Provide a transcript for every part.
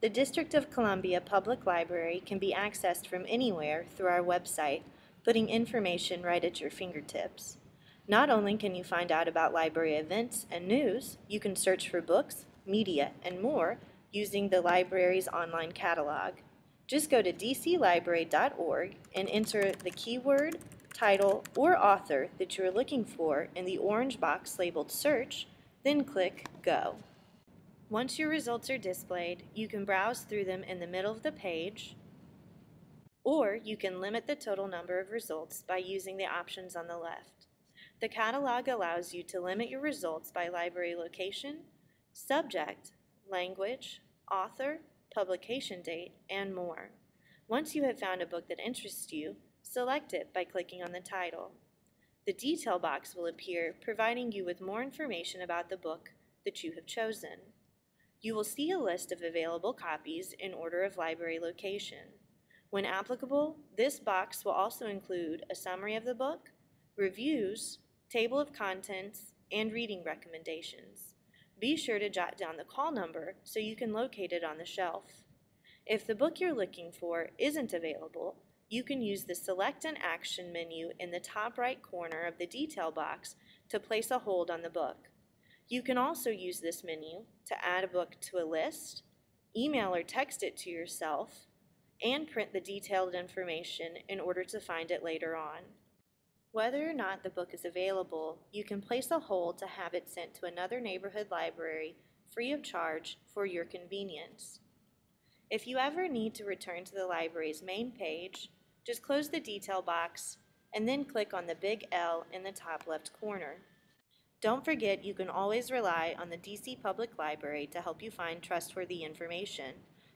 The District of Columbia Public Library can be accessed from anywhere through our website, putting information right at your fingertips. Not only can you find out about library events and news, you can search for books, media, and more using the library's online catalog. Just go to dclibrary.org and enter the keyword, title, or author that you are looking for in the orange box labeled Search, then click Go. Once your results are displayed, you can browse through them in the middle of the page, or you can limit the total number of results by using the options on the left. The catalog allows you to limit your results by library location, subject, language, author, publication date, and more. Once you have found a book that interests you, select it by clicking on the title. The detail box will appear, providing you with more information about the book that you have chosen. You will see a list of available copies in order of library location. When applicable, this box will also include a summary of the book, reviews, table of contents, and reading recommendations. Be sure to jot down the call number so you can locate it on the shelf. If the book you're looking for isn't available, you can use the Select an Action menu in the top right corner of the detail box to place a hold on the book. You can also use this menu to add a book to a list, email or text it to yourself, and print the detailed information in order to find it later on. Whether or not the book is available, you can place a hold to have it sent to another neighborhood library free of charge for your convenience. If you ever need to return to the library's main page, just close the detail box and then click on the big L in the top left corner. Don't forget you can always rely on the DC Public Library to help you find trustworthy information.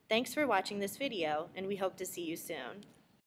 Thanks for watching this video, and we hope to see you soon.